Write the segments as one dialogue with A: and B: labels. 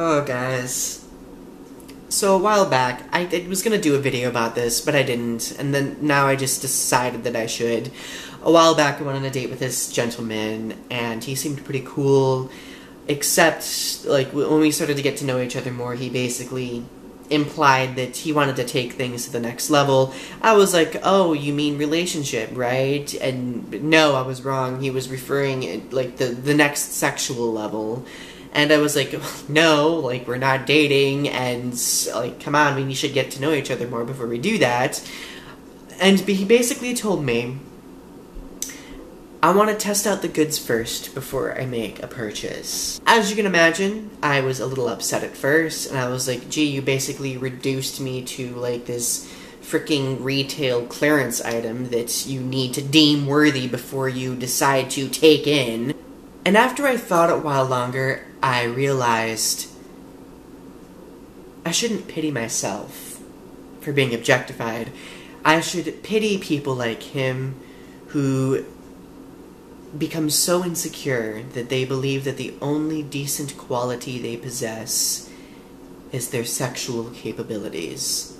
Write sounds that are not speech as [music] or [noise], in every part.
A: Oh, guys. So a while back, I, I was gonna do a video about this, but I didn't, and then now I just decided that I should. A while back, I went on a date with this gentleman, and he seemed pretty cool, except, like, when we started to get to know each other more, he basically implied that he wanted to take things to the next level. I was like, "Oh, you mean relationship, right?" And no, I was wrong. He was referring like the the next sexual level. And I was like, [laughs] "No, like we're not dating and like come on, we should get to know each other more before we do that." And he basically told me I want to test out the goods first before I make a purchase. As you can imagine, I was a little upset at first, and I was like, gee, you basically reduced me to like this freaking retail clearance item that you need to deem worthy before you decide to take in. And after I thought a while longer, I realized I shouldn't pity myself for being objectified. I should pity people like him who become so insecure that they believe that the only decent quality they possess is their sexual capabilities.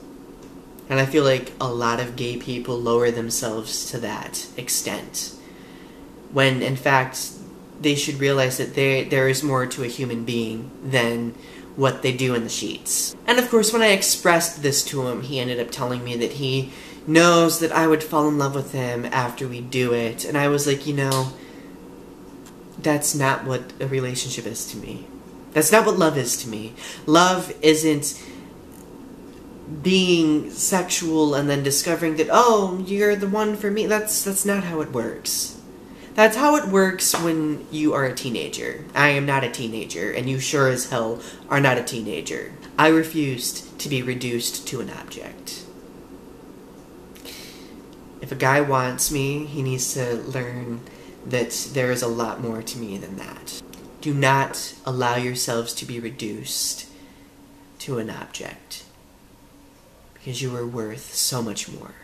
A: And I feel like a lot of gay people lower themselves to that extent. When in fact, they should realize that there there is more to a human being than what they do in the sheets. And of course, when I expressed this to him, he ended up telling me that he knows that I would fall in love with him after we do it. And I was like, you know, that's not what a relationship is to me. That's not what love is to me. Love isn't being sexual and then discovering that oh, you're the one for me. That's that's not how it works. That's how it works when you are a teenager. I am not a teenager, and you sure as hell are not a teenager. I refused to be reduced to an object. If a guy wants me, he needs to learn that there is a lot more to me than that. Do not allow yourselves to be reduced to an object because you are worth so much more.